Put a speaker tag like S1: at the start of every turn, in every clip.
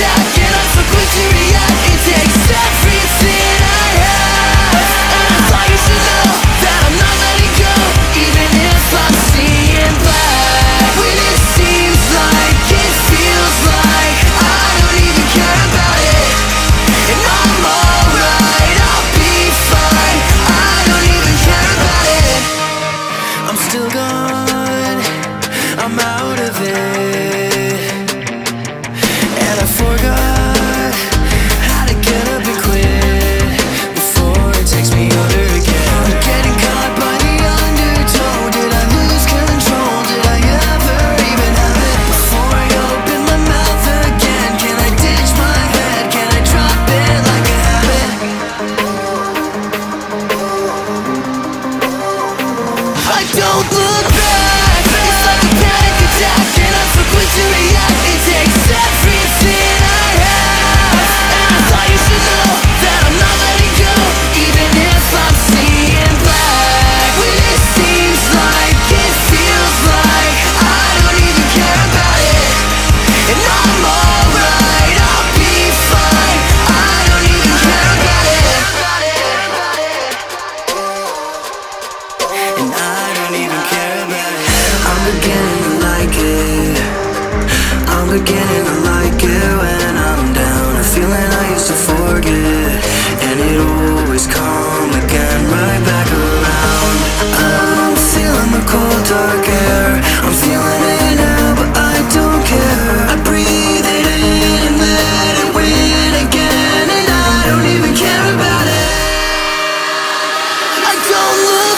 S1: Yeah, get us a quick beginning to like it when I'm down. A feeling I used to forget And it always come again Right back around. I'm feeling the cold dark air. I'm feeling it now but I don't care. I breathe it in and let it win again And I don't even care about it. I don't look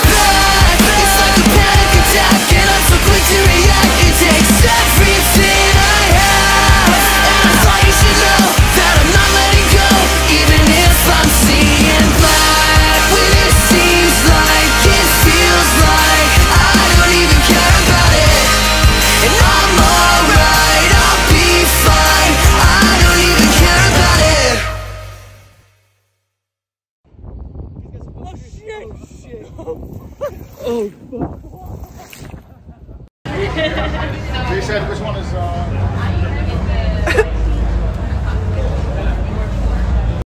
S1: shit. oh, fuck.
S2: they said which one is, uh...